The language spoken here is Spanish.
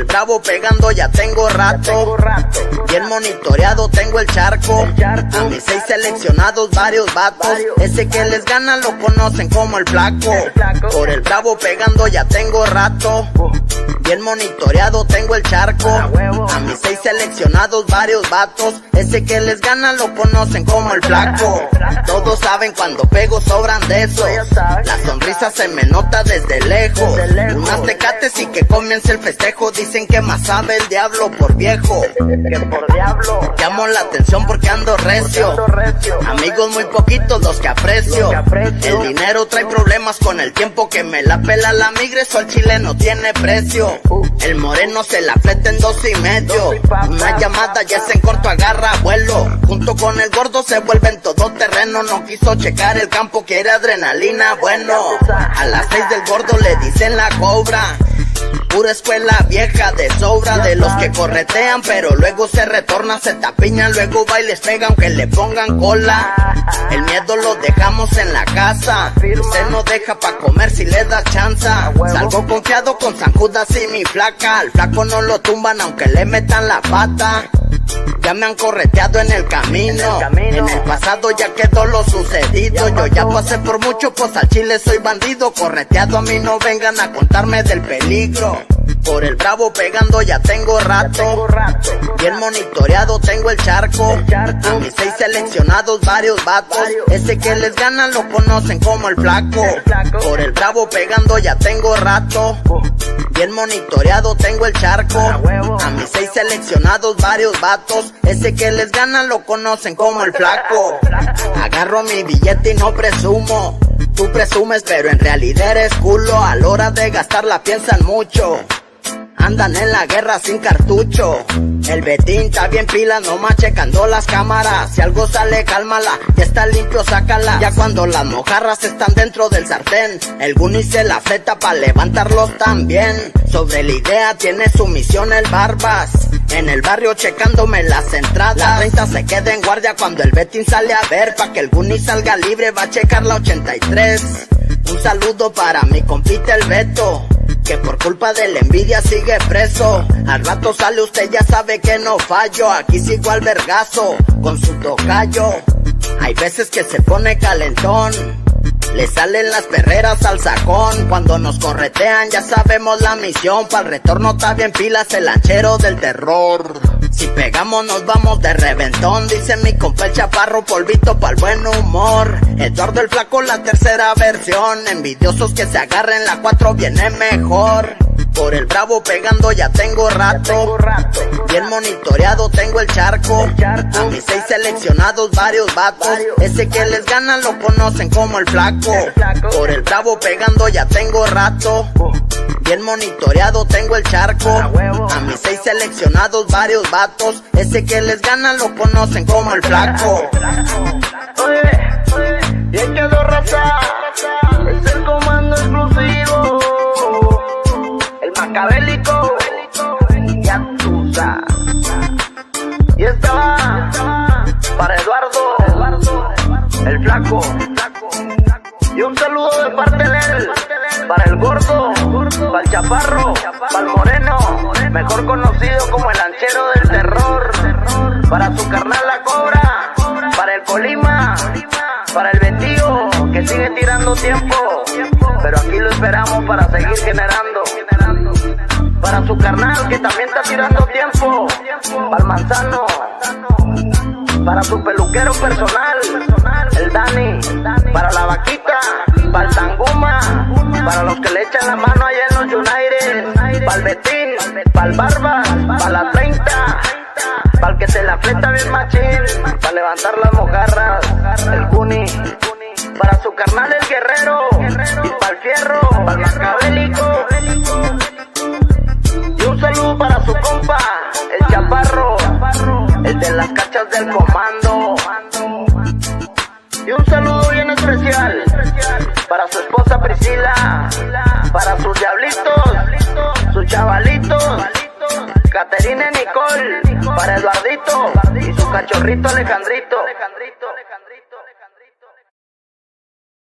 bravo pegando ya tengo rato. Bien monitoreado tengo el charco. A mis seis seleccionados varios vatos. Ese que les gana lo conocen como el flaco. Por el bravo pegando ya tengo rato. Bien monitoreado tengo el charco. A mis seis seleccionados varios vatos. Ese que les gana lo conocen como el flaco. Todos saben cuando pego sobran de eso. La sonrisa se me nota desde lejos. Tecates y que comience el festejo. Dicen que más sabe el diablo por viejo. Que por diablo. Llamo la atención porque ando recio. Amigos muy poquitos los que aprecio. El dinero trae problemas con el tiempo que me la pela la migre. Eso el chile no tiene precio. El moreno se la fleta en dos y medio. Una llamada ya se en corto agarra vuelo. Junto con el gordo se vuelven todo terreno. No quiso checar el campo, quiere adrenalina. Bueno, a las seis del gordo le dicen la cobra. Pura escuela vieja de sobra de los que corretean, pero luego se retorna, se tapiñan, luego va y les pega aunque le pongan cola. El miedo lo dejamos en la casa. Usted no deja pa' comer si le da chanza. Salgo confiado con San Judas y mi flaca. Al flaco no lo tumban aunque le metan la pata. Ya me han correteado en el camino. En el pasado ya quedó lo sucedido. Yo ya pasé por mucho, pues al chile soy bandido. Correteado a mí no vengan a contarme del peligro. Por el bravo pegando ya tengo rato. Bien monitoreado tengo el charco. A mis seis seleccionados varios vatos. Ese que les gana lo conocen como el flaco. Por el bravo pegando ya tengo rato. Bien monitoreado tengo el charco. A mis seis seleccionados varios vatos. Ese que les gana lo conocen como el flaco. Agarro mi billete y no presumo. Tú presumes, pero en realidad eres culo. A la hora de gastarla piensan mucho. Andan en la guerra sin cartucho. El Betín está bien pila, nomás checando las cámaras. Si algo sale, cálmala. Ya está limpio, sácala. Ya cuando las mojarras están dentro del sartén, el Guni se la fleta para levantarlos también. Sobre la idea tiene su misión el Barbas. En el barrio checándome las entradas. La 30 se queda en guardia cuando el Betín sale a ver. Pa' que el Guni salga libre, va a checar la 83. Un saludo para mi compite el Beto que por culpa de la envidia sigue preso. Al rato sale usted ya sabe que no fallo, aquí sigo al vergazo con su tocayo. Hay veces que se pone calentón. Le salen las perreras al sacón. Cuando nos corretean, ya sabemos la misión. Para el retorno está bien pilas el lanchero del terror. Si pegamos, nos vamos de reventón. Dice mi compa el chaparro, polvito para el buen humor. Eduardo el flaco, la tercera versión. Envidiosos que se agarren, la cuatro viene mejor. Por el bravo pegando ya tengo rato. Bien monitoreado tengo el charco. A mis seis seleccionados varios vatos. Ese que les gana lo conocen como el flaco. Por el bravo pegando ya tengo rato. Bien monitoreado tengo el charco. A mis seis seleccionados varios vatos. Ese que les gana lo conocen como el flaco. Oye, oye, quedó raza. Es el comando exclusivo. El macabélico. Ya tú sabes. Y esta va para Eduardo, el flaco. Y un saludo de parte de él para el gordo, para el chaparro, para el moreno, mejor conocido como el lanchero del terror. Para su carnal la cobra, para el Colima, para el Betío, que sigue tirando tiempo. Pero aquí lo esperamos para seguir generando. Para su carnal que también está tirando tiempo. Para el manzano. Para su peluquero personal. El Dani. Para la vaquita. Para el Tanguma. Para los que le echan la mano allá en los United. Para el Betín. Para el Barba. Para la 30. Para el que se la fleta bien machín. Para levantar las mojarras. El Guni. Para su carnal el guerrero. Y para el fierro. Para cachas del comando. Y un saludo bien especial para su esposa Priscila, para sus diablitos, sus chavalitos, Caterina y Nicole, para Eduardito y su cachorrito Alejandrito.